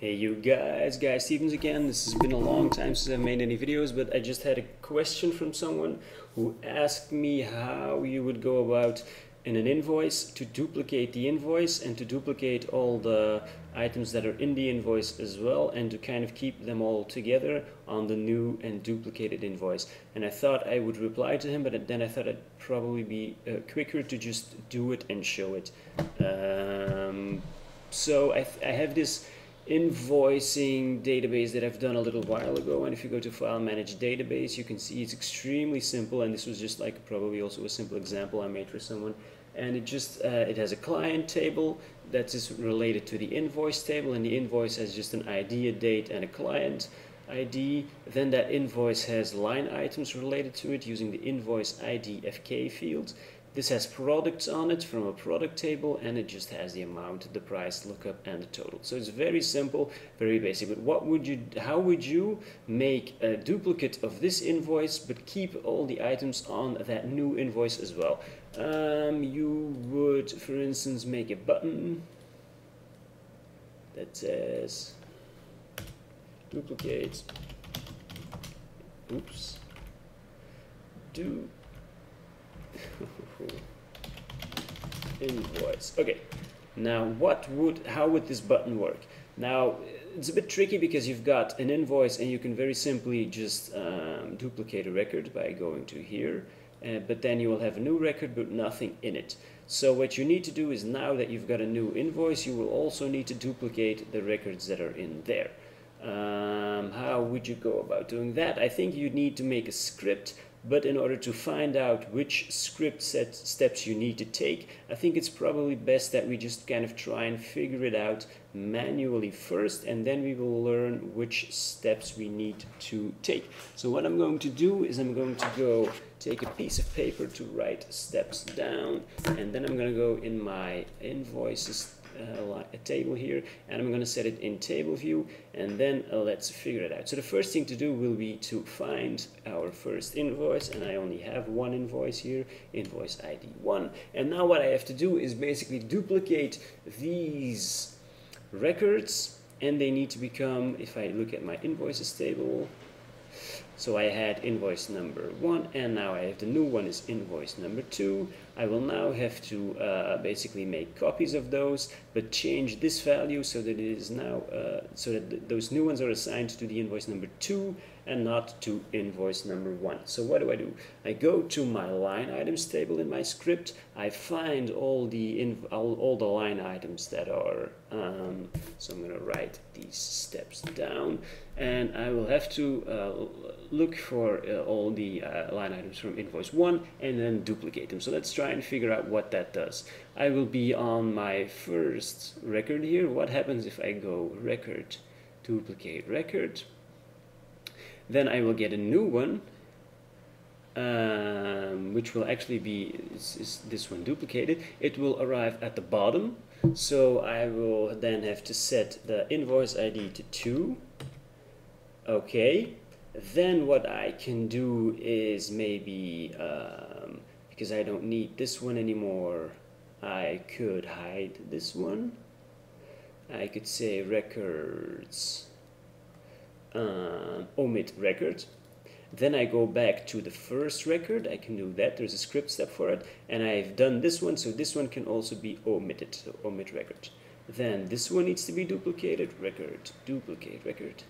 Hey you guys, Guy Stevens again. This has been a long time since I've made any videos, but I just had a question from someone who asked me how you would go about in an invoice to duplicate the invoice and to duplicate all the items that are in the invoice as well and to kind of keep them all together on the new and duplicated invoice. And I thought I would reply to him, but then I thought it'd probably be uh, quicker to just do it and show it. Um, so I, I have this invoicing database that I've done a little while ago. And if you go to file manage database you can see it's extremely simple. And this was just like probably also a simple example I made for someone. And it just uh, it has a client table that is related to the invoice table. And the invoice has just an ID, a date and a client ID then that invoice has line items related to it using the invoice ID FK field this has products on it from a product table and it just has the amount, the price, lookup and the total. So it's very simple, very basic. But what would you, how would you make a duplicate of this invoice but keep all the items on that new invoice as well? Um, you would, for instance, make a button that says duplicate, oops, do invoice. Okay, now what would, how would this button work? Now, it's a bit tricky because you've got an invoice and you can very simply just um, duplicate a record by going to here, uh, but then you will have a new record but nothing in it. So what you need to do is now that you've got a new invoice, you will also need to duplicate the records that are in there. Um, how would you go about doing that? I think you need to make a script but in order to find out which script set steps you need to take, I think it's probably best that we just kind of try and figure it out manually first, and then we will learn which steps we need to take. So what I'm going to do is I'm going to go take a piece of paper to write steps down, and then I'm going to go in my invoices uh, a table here and I'm going to set it in table view and then uh, let's figure it out. So the first thing to do will be to find our first invoice and I only have one invoice here, invoice ID 1 and now what I have to do is basically duplicate these records and they need to become, if I look at my invoices table, so I had invoice number one and now I have the new one is invoice number two. I will now have to uh, basically make copies of those but change this value so that it is now uh, so that th those new ones are assigned to the invoice number two and not to invoice number one. So what do I do? I go to my line items table in my script. I find all the all, all, the line items that are. Um, so I'm going to write these steps down, and I will have to uh, look for uh, all the uh, line items from invoice one and then duplicate them. So let's try and figure out what that does. I will be on my first record here. What happens if I go record, duplicate record? Then I will get a new one, um, which will actually be is, is this one duplicated. It will arrive at the bottom. So I will then have to set the invoice ID to 2. Okay. Then what I can do is maybe, um, because I don't need this one anymore, I could hide this one. I could say records uh, omit record. Then I go back to the first record. I can do that. There's a script step for it. And I've done this one, so this one can also be omitted. So omit record. Then this one needs to be duplicated. Record, duplicate record.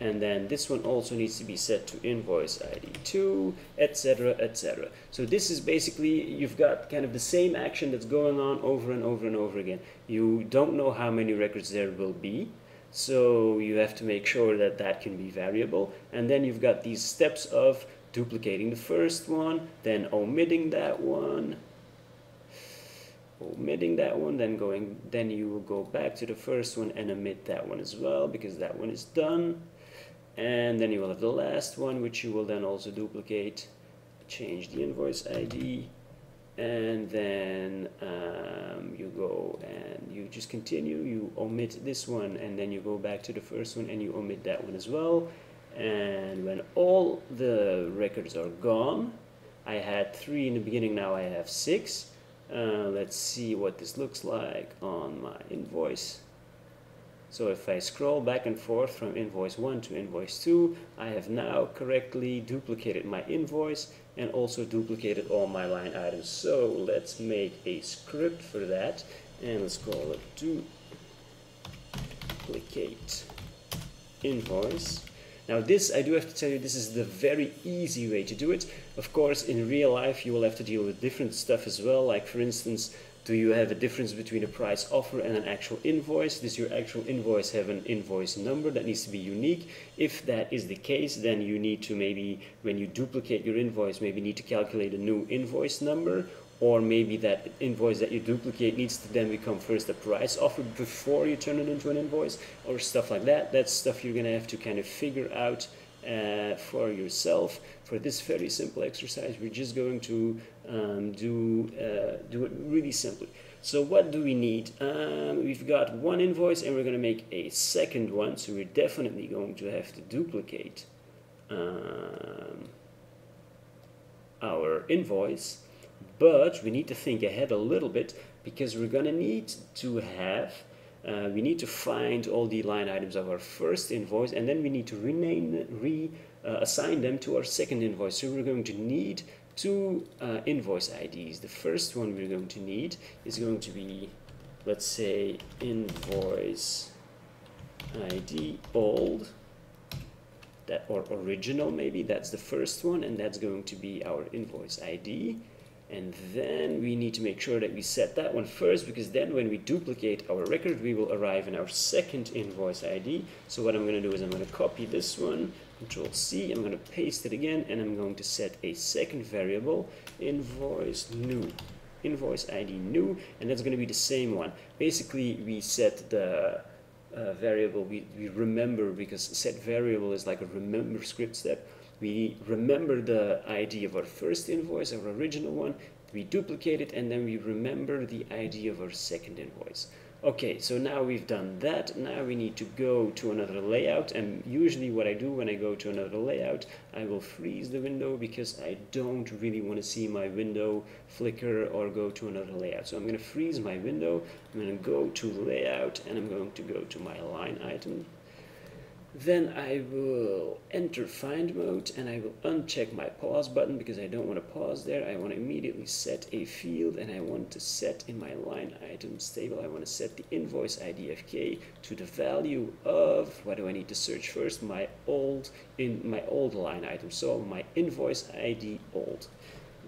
And then this one also needs to be set to invoice ID 2, etc, etc. So this is basically, you've got kind of the same action that's going on over and over and over again. You don't know how many records there will be. So you have to make sure that that can be variable. And then you've got these steps of duplicating the first one, then omitting that one, omitting that one, then going, then you will go back to the first one and omit that one as well because that one is done. And then you will have the last one, which you will then also duplicate, change the invoice ID, and then um, you go and you just continue you omit this one and then you go back to the first one and you omit that one as well. And when all the records are gone I had three in the beginning now I have six. Uh, let's see what this looks like on my invoice So if I scroll back and forth from invoice 1 to invoice 2, I have now correctly duplicated my invoice and also duplicated all my line items. So let's make a script for that and let's call it duplicate invoice. Now this, I do have to tell you, this is the very easy way to do it. Of course, in real life, you will have to deal with different stuff as well. Like for instance, do you have a difference between a price offer and an actual invoice? Does your actual invoice have an invoice number that needs to be unique? If that is the case, then you need to maybe, when you duplicate your invoice, maybe need to calculate a new invoice number or maybe that invoice that you duplicate needs to then become first a price offer before you turn it into an invoice or stuff like that. That's stuff you're going to have to kind of figure out uh, for yourself. For this very simple exercise, we're just going to um, do, uh, do it really simply. So what do we need? Um, we've got one invoice and we're going to make a second one. So we're definitely going to have to duplicate um, our invoice. But we need to think ahead a little bit because we're going to need to have uh, we need to find all the line items of our first invoice and then we need to rename, re uh, them to our second invoice. So we're going to need two uh, invoice IDs. The first one we're going to need is going to be, let's say, invoice ID old that or original maybe that's the first one and that's going to be our invoice ID and then we need to make sure that we set that one first because then when we duplicate our record we will arrive in our second invoice ID so what I'm going to do is I'm going to copy this one control C I'm going to paste it again and I'm going to set a second variable invoice new. Invoice ID new and that's going to be the same one. Basically we set the uh, variable we, we remember because set variable is like a remember script step. We remember the ID of our first invoice, our original one, we duplicate it, and then we remember the ID of our second invoice. Okay, so now we've done that. Now we need to go to another layout, and usually what I do when I go to another layout, I will freeze the window because I don't really want to see my window flicker or go to another layout. So I'm going to freeze my window, I'm going to go to layout, and I'm going to go to my line item then I will enter find mode and I will uncheck my pause button because I don't want to pause there. I want to immediately set a field and I want to set in my line items table, I want to set the invoice IDFK to the value of, what do I need to search first? My old, in my old line item. So my invoice ID old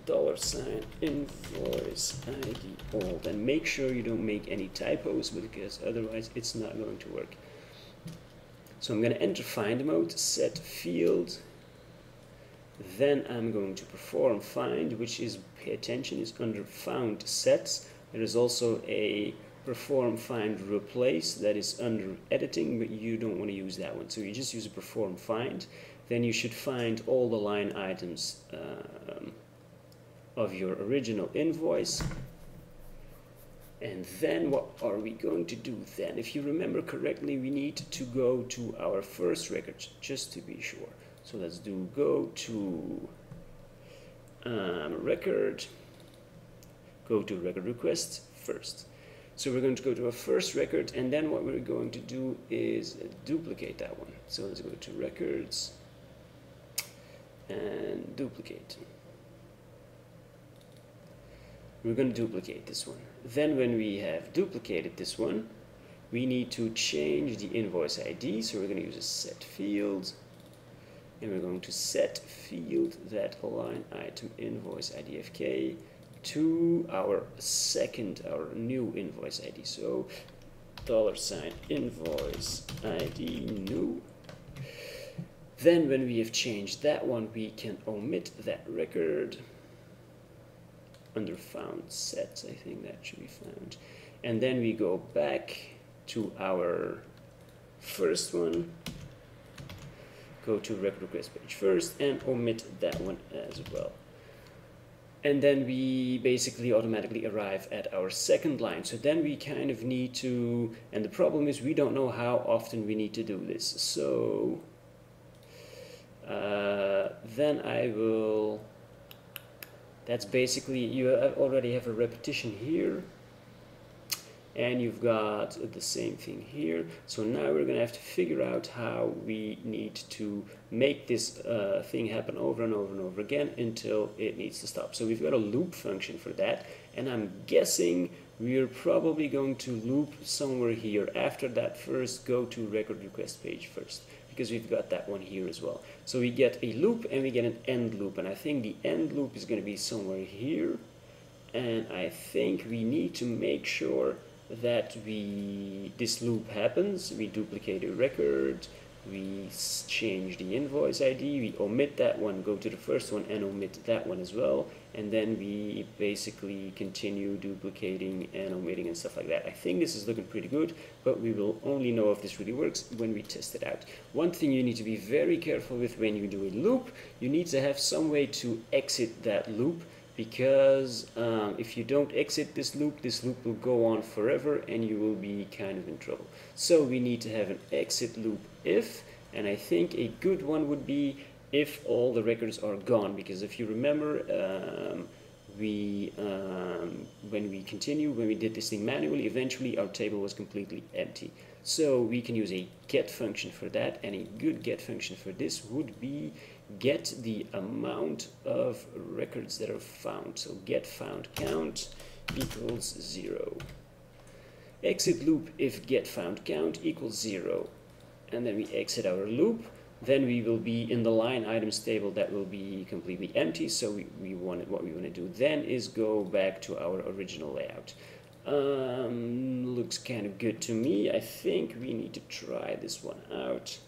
dollar sign invoice ID old and make sure you don't make any typos because otherwise it's not going to work. So I'm going to enter find mode, set field, then I'm going to perform find, which is, pay attention, is under found sets. There is also a perform find replace that is under editing, but you don't want to use that one. So you just use a perform find. Then you should find all the line items um, of your original invoice and then what are we going to do then? If you remember correctly, we need to go to our first record, just to be sure. So let's do go to um, record, go to record request first. So we're going to go to our first record, and then what we're going to do is duplicate that one. So let's go to records and duplicate. We're going to duplicate this one. Then when we have duplicated this one, we need to change the invoice ID. So we're going to use a set field. And we're going to set field that line item invoice IDFK to our second, our new invoice ID. So dollar sign invoice ID new. Then when we have changed that one, we can omit that record under found sets I think that should be found. And then we go back to our first one. Go to record request page first and omit that one as well. And then we basically automatically arrive at our second line. So then we kind of need to and the problem is we don't know how often we need to do this. So uh, then I will that's basically, you already have a repetition here. and you've got the same thing here. So now we're going to have to figure out how we need to make this uh, thing happen over and over and over again until it needs to stop. So we've got a loop function for that, and I'm guessing we're probably going to loop somewhere here after that first go to record request page first because we've got that one here as well. So we get a loop and we get an end loop and I think the end loop is going to be somewhere here and I think we need to make sure that we this loop happens we duplicate a record we change the invoice ID we omit that one go to the first one and omit that one as well. And then we basically continue duplicating and omitting and stuff like that. I think this is looking pretty good but we will only know if this really works when we test it out. One thing you need to be very careful with when you do a loop you need to have some way to exit that loop because um, if you don't exit this loop, this loop will go on forever and you will be kind of in trouble. So we need to have an exit loop if, and I think a good one would be if all the records are gone, because if you remember, um, we um, when we continue, when we did this thing manually, eventually our table was completely empty. So we can use a get function for that, and a good get function for this would be get the amount of records that are found. So get found count equals zero. Exit loop if get found count equals zero. And then we exit our loop. Then we will be in the line items table that will be completely empty. So we, we want what we want to do then is go back to our original layout. Um, looks kind of good to me. I think we need to try this one out.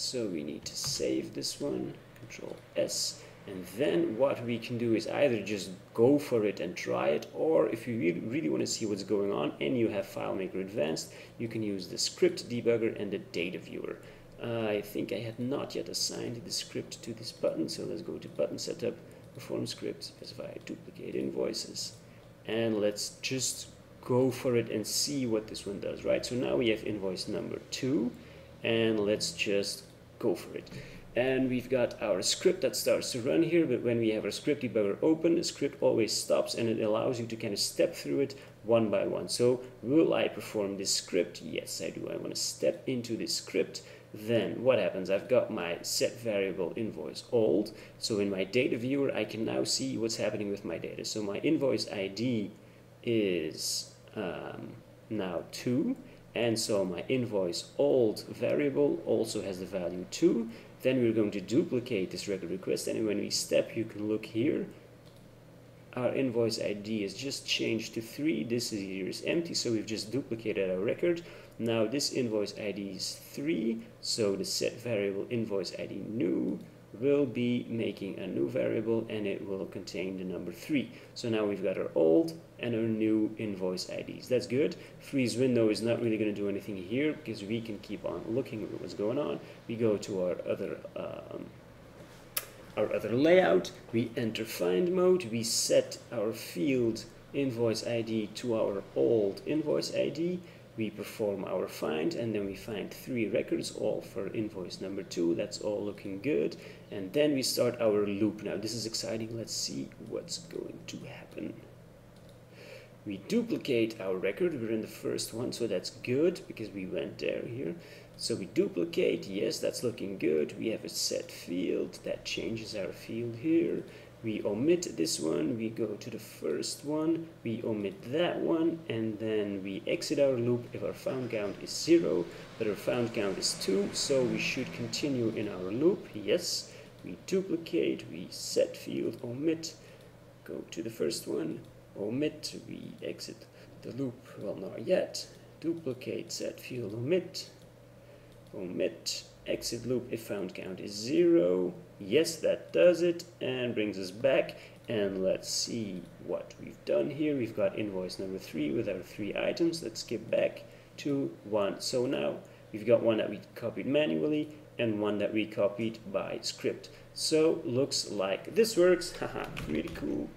So we need to save this one, Control S, and then what we can do is either just go for it and try it, or if you really, really want to see what's going on and you have FileMaker Advanced, you can use the script debugger and the data viewer. Uh, I think I had not yet assigned the script to this button, so let's go to button setup, perform script, specify duplicate invoices, and let's just go for it and see what this one does, right? So now we have invoice number two, and let's just go for it. And we've got our script that starts to run here, but when we have our script debugger open, the script always stops and it allows you to kind of step through it one by one. So will I perform this script? Yes, I do. I want to step into this script. Then what happens? I've got my set variable invoice old. So in my data viewer, I can now see what's happening with my data. So my invoice ID is um, now 2 and so my invoice old variable also has the value 2 then we're going to duplicate this record request. And when we step you can look here. Our invoice ID is just changed to 3 this is here is empty so we've just duplicated our record. Now this invoice ID is 3 so the set variable invoice ID new will be making a new variable and it will contain the number 3. So now we've got our old and our new invoice IDs. That's good. Freeze window is not really going to do anything here because we can keep on looking at what's going on. We go to our other um, our other layout, we enter find mode, we set our field invoice ID to our old invoice ID, we perform our find and then we find three records all for invoice number two. That's all looking good. And then we start our loop. Now this is exciting. Let's see what's going to happen. We duplicate our record. We're in the first one so that's good because we went there here. So we duplicate. Yes that's looking good. We have a set field. That changes our field here we omit this one, we go to the first one, we omit that one, and then we exit our loop if our found count is 0, but our found count is 2, so we should continue in our loop, yes. We duplicate, we set field, omit, go to the first one, omit, we exit the loop, well not yet, duplicate, set field, omit, omit, exit loop if found count is 0, Yes, that does it and brings us back. And let's see what we've done here. We've got invoice number three with our three items. Let's skip back to one. So now we've got one that we copied manually and one that we copied by script. So looks like this works. Haha, really cool.